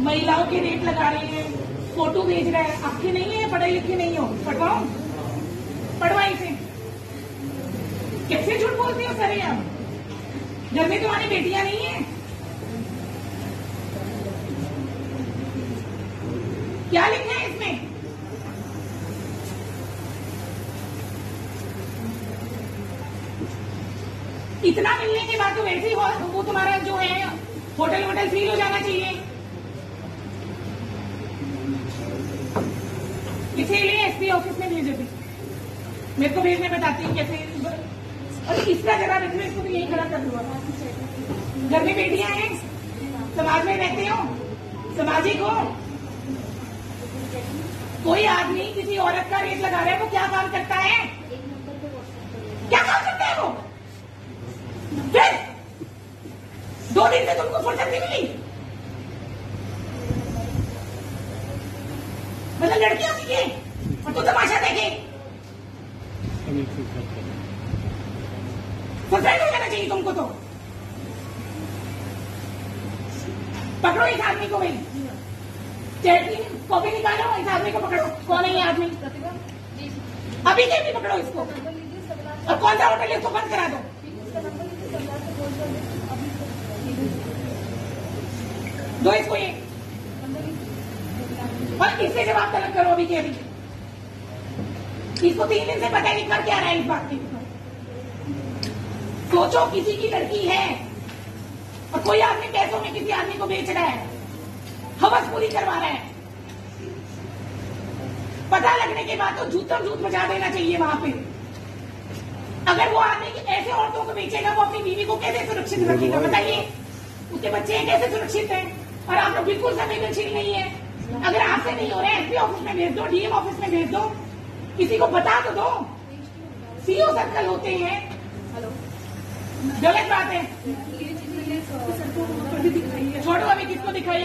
महिलाओं के रेट लगा रहे हैं, फ़ोटो भेज रहे हैं। आपकी नहीं है, पढ़े लिखे नहीं हो। पढ़वाओ। पढ़वाई से कैसे झूठ बोलती हो सर आप? घर में तुम्हारी बेटियाँ नहीं है। क्या लिखा है इसमें? इतना मिलने के बाद तो वैसे ही वो- वो तुम्हारा जो है होटल वोटल फील हो जाना चाहिए। इसीलिए एसपी ऑफ़िस में भेजे थे मेरे को भेजने बताती हूँ कैसे और इसका जरा रखना इसको तो यही खड़ा कर दूँगा। घर में बेटियाँ हैं, समाज में रहते हो सामाजिक हो कोई आदमी किसी औरत का रेट लगा रहा है, वो क्या काम करता है? क्या काम करता है वो? फिर? दो दिन से तुमको फुर्सत नहीं मिली? लड़कियों और तू तमाशा देखे सुसाइड हो जाना चाहिए तुमको तो। पकड़ो इस आदमी को भाई। कॉपी निकालो, इस आदमी को पकड़ो। कौन है ये आदमी? अभी के भी पकड़ो इसको। और कौन सा होटल है, उसको बंद करा दो। दो इसको ये। और इससे जवाब तलब करो अभी के अभी इसको तीन दिन से पता नहीं कर क्या रहा है इस बात की सोचो किसी की लड़की है और कोई आदमी पैसों में किसी आदमी को बेच रहा है। हवस पूरी करवा रहा है। पता लगने के बाद तो झूठ झूठ बचा देना चाहिए वहाँ पे। अगर वो आदमी की ऐसे औरतों को बेचेगा वो अपनी बीवी को कैसे सुरक्षित रखेगा बताइए? उसके बच्चे कैसे सुरक्षित हैं? और आप लोग बिल्कुल संवेदनशील नहीं है। अगर आपसे नहीं हो रहे एसपी ऑफ़िस में भेज दो डीएम ऑफ़िस में भेज दो किसी को बता तो दो। सीओ सर्कल होते हैं। गलत बात है। छोड़ो अभी किसको दिखाइए?